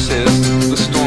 crisis, the story.